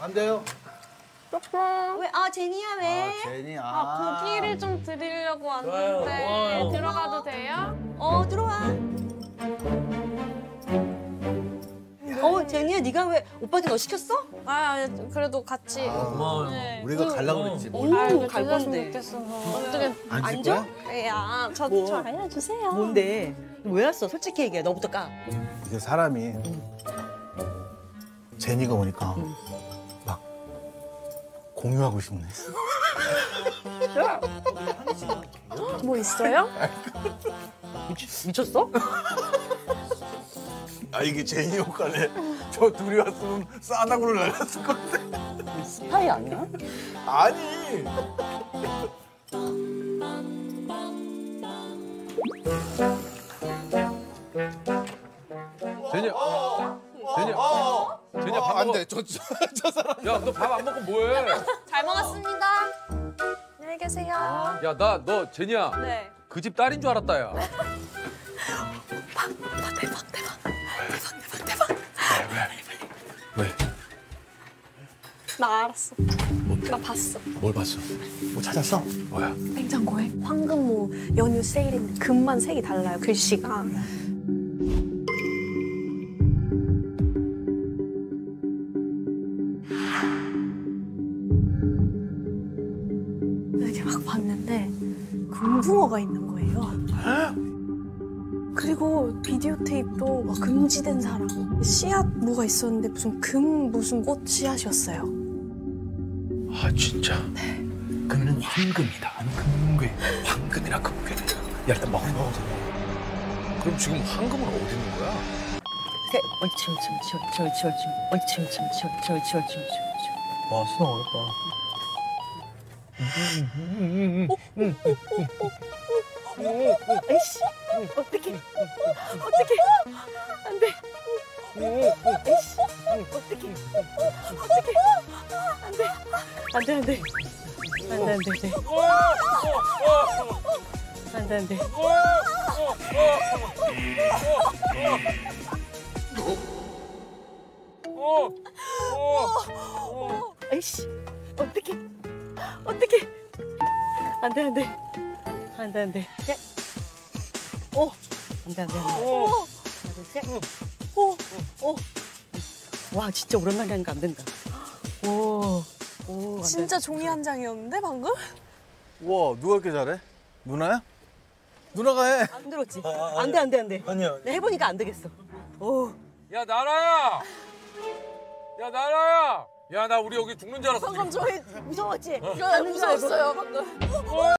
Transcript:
안 돼요? 조금. 왜? 아 제니야 왜? 아, 제니. 아. 아, 고기를 좀 드리려고. 왔는데 좋아요. 들어가도 돼요? 어 들어와. 어 제니야 네가 왜 오빠한테 너 시켰어? 아, 그래도 같이. 고마워요. 네. 우리가 갈라고 그랬지. 오, 뭘. 아이고, 갈 드렸으면 건데. 어떻게. 안? 거야? 야, 저, 뭐? 저 알려주세요. 뭔데? 왜 왔어? 솔직히 얘기해. 너부터 까. 이게 사람이 제니가 오니까 막 공유하고 싶네. 뭐 있어요? 미쳤 어? 아 이게 제니 효과네. 저 둘이 왔으면 싸다구를 날렸을 건데. 스파이 아니야? 아니. 제니야. 제니 야. 제니야 밥안 먹어. 돼. 저, 저, 저 사람. 야, 너 밥 안 먹고 뭐해? 잘 먹었습니다. 안녕히 계세요. 야, 나너 제니야. 네. 그 집 딸인 줄 알았다, 야. 왜? 나 알았어. 나 봤어. 뭘 봤어? 뭐 찾았어? 뭐야? 냉장고에 황금모 연유 세일인데 금만 색이 달라요 글씨가. 금붕어가 있는 거예요. 그리고 비디오 테이프도 막 금지된 사람 씨앗 뭐가 있었는데 무슨 금 무슨 꽃 씨앗이었어요. 아 진짜? 그러면 황금이다. 금괴. 황금이나 금괴. 야 일단 먹어. 그럼 지금 황금은 어디 있는 거야? 옳지, 옳지, 옳지, 옳지, 옳지, 옳지, 옳지, 옳지, 옳지, 옳지, 옳지, 옳지. 와 수능 어렵다. 에이씨, 어떡해, 어떡해, 안 돼. 에이씨, 어떡해, 어떡해, 안 돼, 안 돼, 안 돼, 안 돼, 안 돼, 안 돼, 안 돼. 에이씨, 어떡해, 어떡해, 안 돼, 안 돼, 안 돼, 안 돼. 셋. 오, 안 돼, 안 돼, 안 돼. 하나, 둘, 셋. 오, 오. 와, 진짜 오랜만에 하니까 안 된다. 오, 오, 안 돼. 진짜 종이 한 장이었는데 방금? 와 누가 이렇게 잘해? 누나야? 누나가 해. 안 들었지? 안 돼, 안 돼, 안 돼. 아니야. 내가 해보니까 안 되겠어. 오, 야, 나라야! 야, 나라야! 야, 나 우리 여기 죽는 줄 알았어. 방금 저희 무서웠지? 무서웠어요 방금.